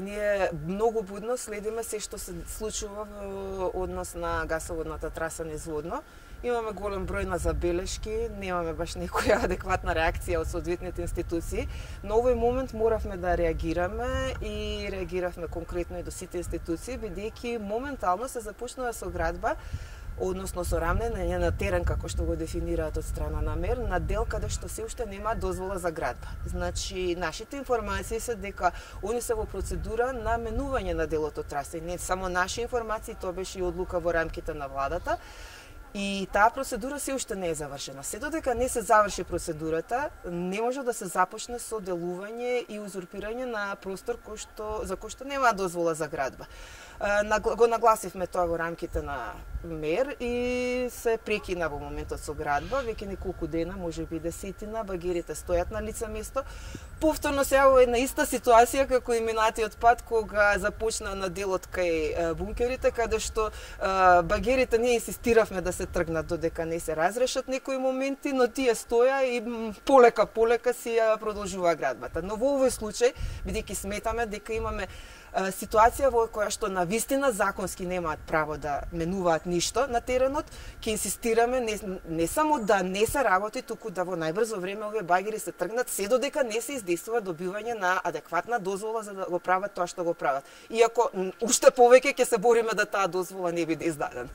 Ние многу будно следиме се што се случува во однос на гасоводната траса низводно. Имаме голем број на забелешки, немаме баш некоја адекватна реакција од соодветните институции. но овој момент моравме да реагираме и реагиравме конкретно и до сите институции, бидејќи моментално се започнува со градба односно со рамнење на терен како што го дефинираат од страна на МЕР на дел каде што се уште нема дозвола за градба. Значи нашите информации се дека они се во процедура на менување на делот од траса. не само наши информации, тоа беше и одлука во рамките на владата. И таа процедура се уште не е завршена. Се додека не се заврши процедурата, не може да се започне со делување и узурпирање на простор кој што за кој што нема дозвола за градба. Го нагласивме тоа во рамките на мер и се прекина во моментот со градба, веќе неколку дена, може би десетина, багерите стојат на лица место. Повторно се во една иста ситуација како и минатиот пат кога започна на делот кај бункерите, каде што багерите ние инсистиравме да се тргнат додека не се разрешат некои моменти, но тие стоја и полека полека си ја продолжува градбата. Но во овој случај, бидејќи сметаме дека имаме ситуација во која што на вистина законски немаат право да менуваат ништо на теренот, ќе инсистираме не, не само да не се работи, туку да во најбрзо време овие багери се тргнат, се додека не се издействува добивање на адекватна дозвола за да го прават тоа што го прават. Иако уште повеќе ќе се бориме да таа дозвола не биде издадена.